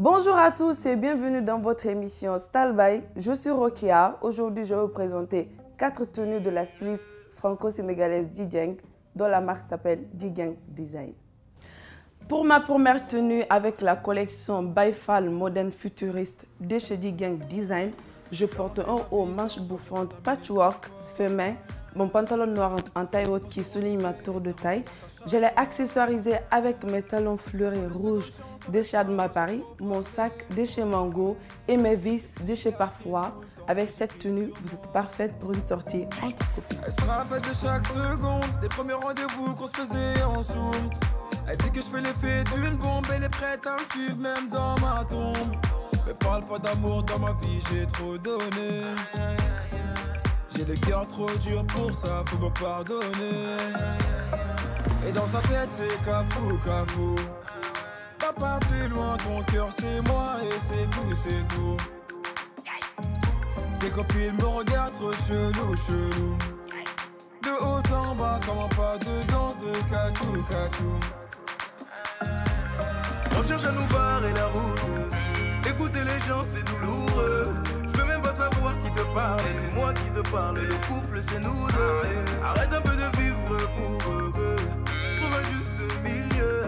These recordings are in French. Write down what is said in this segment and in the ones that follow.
Bonjour à tous et bienvenue dans votre émission Style by. Je suis Rokia. Aujourd'hui, je vais vous présenter quatre tenues de la styliste franco-sénégalaise Didieng, dont la marque s'appelle Didieng Design. Pour ma première tenue avec la collection Baifal Modern Futuriste de chez Didieng Design, je porte un haut manche bouffante patchwork main, mon pantalon noir en taille haute qui souligne ma tour de taille. Je l'ai accessoirisé avec mes talons fleuris rouges de chez Adma Paris, mon sac de chez Mango et mes vis de chez Parfois. Avec cette tenue, vous êtes parfaite pour une sortie entre copines. Elle se rappelle de chaque seconde, des premiers rendez-vous qu'on se faisait en zoom. Elle dit que je fais l'effet d'une bombe, elle est prête à me suivre même dans ma tombe. Mais parle pas d'amour dans ma vie, j'ai trop donné. J'ai le cœur trop dur pour ça, faut me pardonner. Et dans sa tête, c'est cafou, cafou. Va pas plus loin, ton cœur c'est moi et c'est tout, c'est tout. Tes copines me regardent trop chelou, chelou. De haut en bas, comme un pas de danse de cacou, cacou. On cherche à nous barrer la route. Écouter les gens, c'est douloureux. Je veux même pas savoir qui te parle. Le couple, c'est nous deux. Arrête un peu de vivre pour eux. Trouve un juste milieu.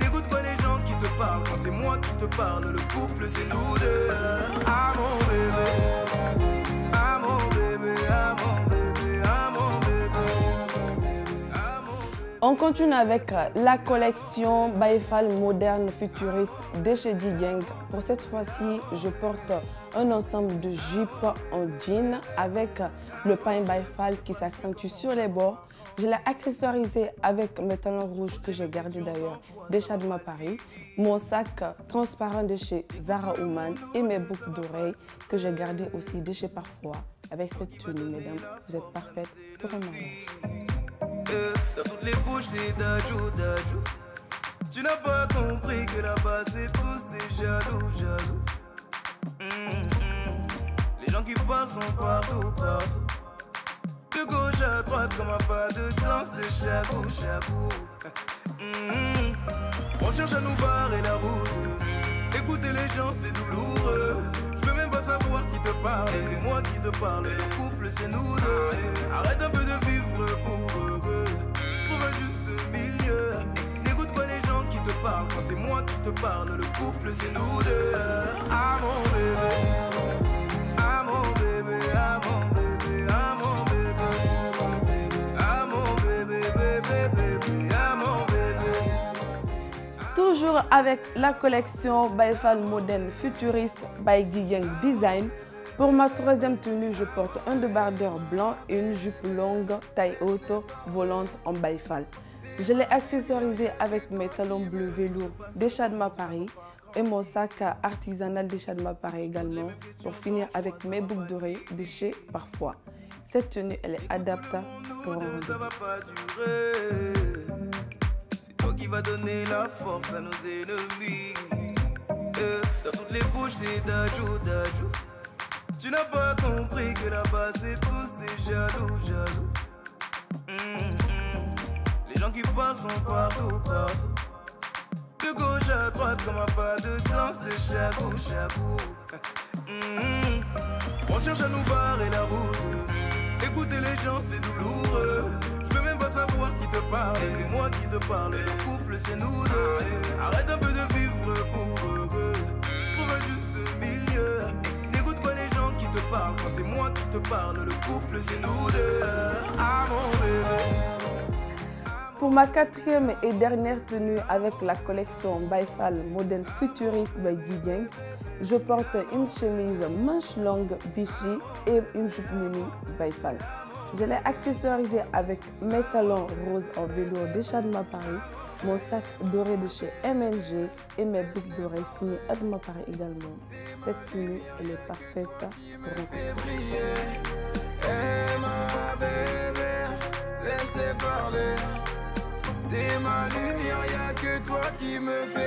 N'écoute pas les gens qui te parlent. Quand c'est moi qui te parle, le couple, c'est nous deux. Ah mon bébé. On continue avec la collection Baifal moderne futuriste de chez Didieng. Pour cette fois-ci, je porte un ensemble de jupes en jean avec le pain Baifal qui s'accentue sur les bords. Je l'ai accessoirisé avec mes talons rouges que j'ai gardé d'ailleurs de Chadma Paris, mon sac transparent de chez Zara Ouman et mes boucles d'oreilles que j'ai gardées aussi de chez Parfois. Avec cette tenue, mesdames, vous êtes parfaites pour un mariage. Dans toutes les bouches, c'est d'ajou, d'ajou. Tu n'as pas compris que là-bas, c'est tous des jaloux, jaloux. Hum. Les gens qui parlent sont partout, partout. De gauche à droite, comme un pas de danse de chabou, chabou. Hum, On cherche à nous barrer la route. Écouter les gens, c'est douloureux. Je veux même pas savoir qui te parle. C'est moi qui te parle. Le couple, c'est nous deux. Arrête un peu de vivre pour le couple, c'est nous deux. Toujours avec la collection Baifal Modern Futuriste by Didieng Design. Pour ma troisième tenue, je porte un débardeur blanc et une jupe longue taille haute volante en Baifal. Je l'ai accessorisé avec mes talons bleus velours de Chadma Paris et mon sac artisanal de Chadma Paris également pour finir avec mes boucles d'oreilles de chez Parfois. Cette tenue, elle est adaptée pour ça va pas durer. C'est toi qui vas donner la force à nos ennemis. Euh, dans toutes les bouches, c'est d'ajou, d'ajou. Tu n'as pas compris que là-bas, c'est tous des jaloux, jaloux. Qui sont partout, partout. De gauche à droite, comme un pas de danse de chabou, chabou. Hum, On cherche à nous barrer la route. Écouter les gens, c'est douloureux. Je veux même pas savoir qui te parle. C'est moi qui te parle. Le couple, c'est nous deux. Arrête un peu de vivre pour eux. Trouve un juste milieu. N'écoute pas les gens qui te parlent. Quand c'est moi qui te parle, le couple, c'est nous deux. Bébé. Pour ma quatrième et dernière tenue avec la collection Baifal Modern Futurist by Didieng, je porte une chemise manche longue Vichy et une jupe mini Baifal. Je l'ai accessorisée avec mes talons roses en velours de Chadma Paris, mon sac doré de chez MNG et mes boucles d'oreilles signées Adma Paris également. Cette tenue, elle est parfaite pour T'es ma lumière, y'a que toi qui me mon